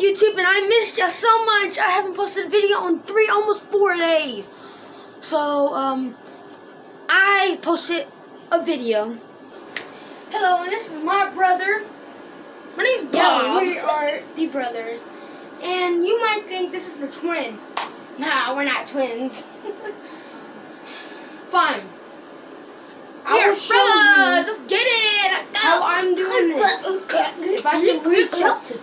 YouTube and I missed you so much. I haven't posted a video in three, almost four days. So, um, I posted a video. Hello, and this is my brother. My name's Bob. Yeah, we are the brothers. And you might think this is a twin. Nah, we're not twins. Fine. Will show brothers, let's get it. How I'm doing this. if I can reach up to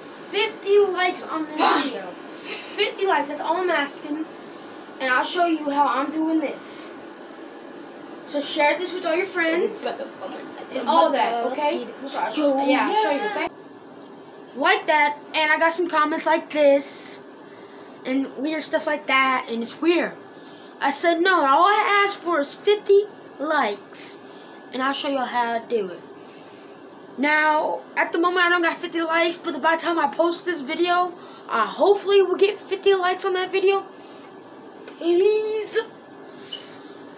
50 likes on this video, 50 likes, that's all I'm asking. And I'll show you how I'm doing this. So share this with all your friends. And all that, okay? Yeah, I'll show you, okay? Like that, and I got some comments like this. And weird stuff like that, and it's weird. I said no, all I asked for is 50 likes and I'll show you how to do it. Now, at the moment I don't got 50 likes, but by the time I post this video, uh, hopefully we'll get 50 likes on that video. Please.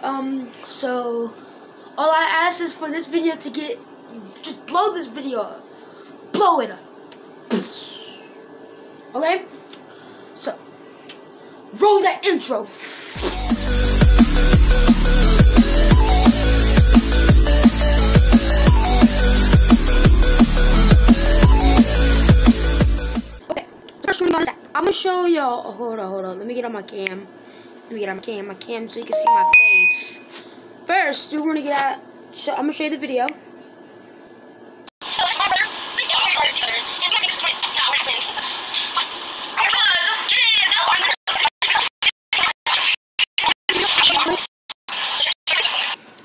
Um, so, all I ask is for this video to get, just blow this video up. Blow it up. Okay? So, roll that intro. I'm gonna show y'all. Oh, hold on, hold on. Let me get on my cam. Let me get on my cam, my cam, so you can see my face. First, we're gonna get out. Show, I'm gonna show you the video.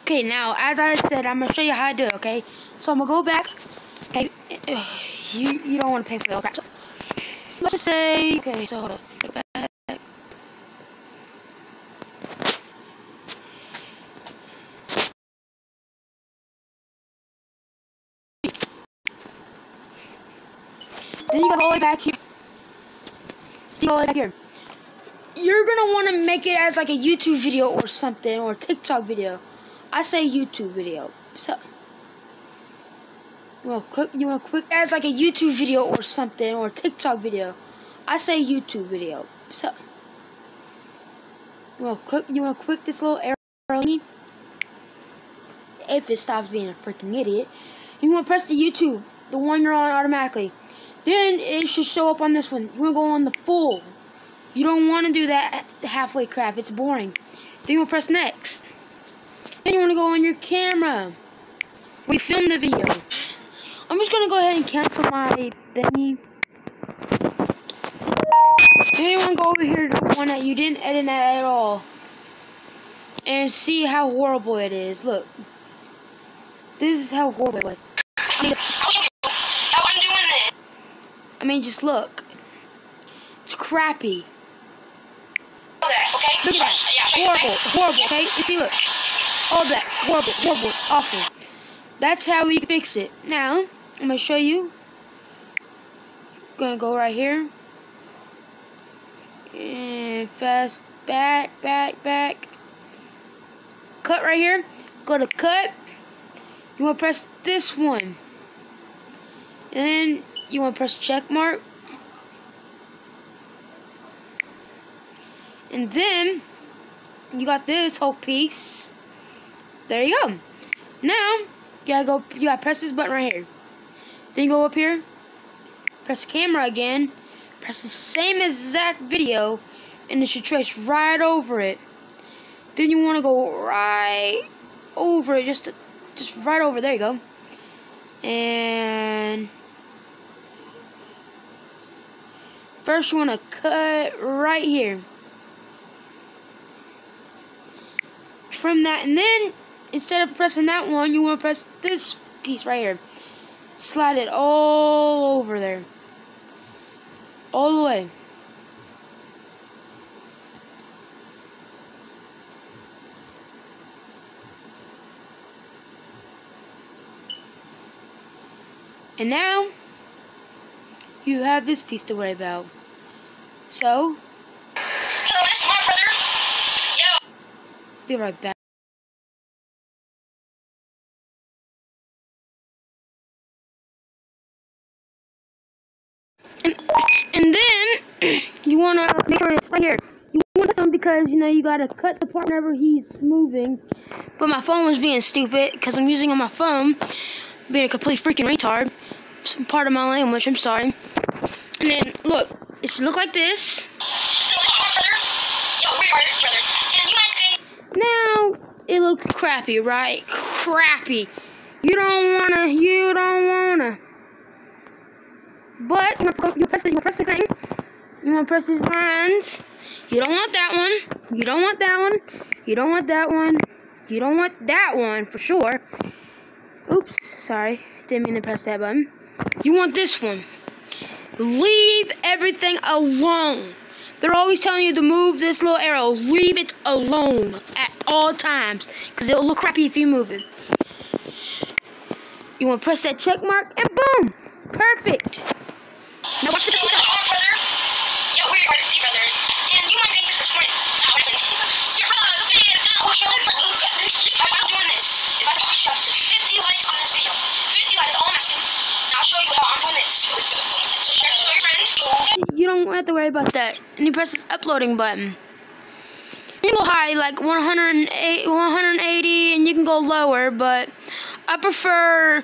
Okay, now, as I said, I'm going to show you how to do it, okay? So I'm going to go back. Okay, you, you don't want to pay for the crap. So let's just say, okay, so hold on. Go back. Then you go all the way back here. You go all the way back here. You're gonna want to make it as like a YouTube video or something, or TikTok video. I say YouTube video. So you want quick you want quick as like a YouTube video or something or a TikTok video. I say YouTube video. So you want quick you want quick this little arrow if it stops being a freaking idiot. You want to press the YouTube, the one you're on automatically. Then it should show up on this one. You want to go on the full. You don't want to do that halfway crap. It's boring. Then you want to press next. Then you want to go on your camera. We film the video. I'm just to go ahead and cancel my thingy. To go over here to the one that you didn't edit at all. And see how horrible it is. Look. This is how horrible it was. I mean. I mean, just look. It's crappy. Okay. Look at that. Horrible. Horrible, okay? You see, look. All that. Horrible, horrible, awful. That's how we fix it. Now, I'm to show you. I'm to go right here. And fast back, back, back. Cut right here. Go to cut. You want to press this one. And then you want to press check mark. And then you got this whole piece. There you go. Now, you gotta go, you gotta press this button right here. Then go up here, press camera again, press the same exact video, and it should trace right over it. Then you wanna go right over it, just, to, just right over, there you go. And first you wanna cut right here. Trim that, and then instead of pressing that one, you want to press this piece right here. Slide it all over there. All the way. And now, you have this piece to worry about. So, Hello, this is my brother. Yo. Be right back. Make sure it's right here. You want them because, you know, you gotta cut the part whenever he's moving. But my phone was being stupid because I'm using on my phone. Being a complete freaking retard. Some part of my language, I'm sorry. And then, look, it should look like this. Now, it looks crappy, right? Crappy. You don't wanna, you don't wanna. But, you press, the, you press the thing. You wanna press these lines. You don't want that one. You don't want that one. You don't want that one. You don't want that one, for sure. Oops, sorry. Didn't mean to press that button. You want this one. Leave everything alone. They're always telling you to move this little arrow. Leave it alone at all times. Because it'll look crappy if you move it. You want to press that check mark and boom. Perfect. Now watch the video. You. You don't have to worry about that. And you press this uploading button. You can go high, like 108, 180, and you can go lower, but I prefer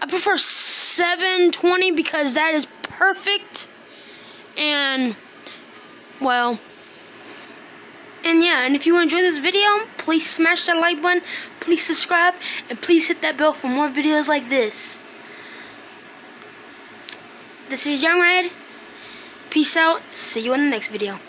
I prefer 720 because that is perfect. And well, and yeah, and if you enjoyed this video, please smash that like button, please subscribe, and please hit that bell for more videos like this. This is Yung Red. Peace out. See you in the next video.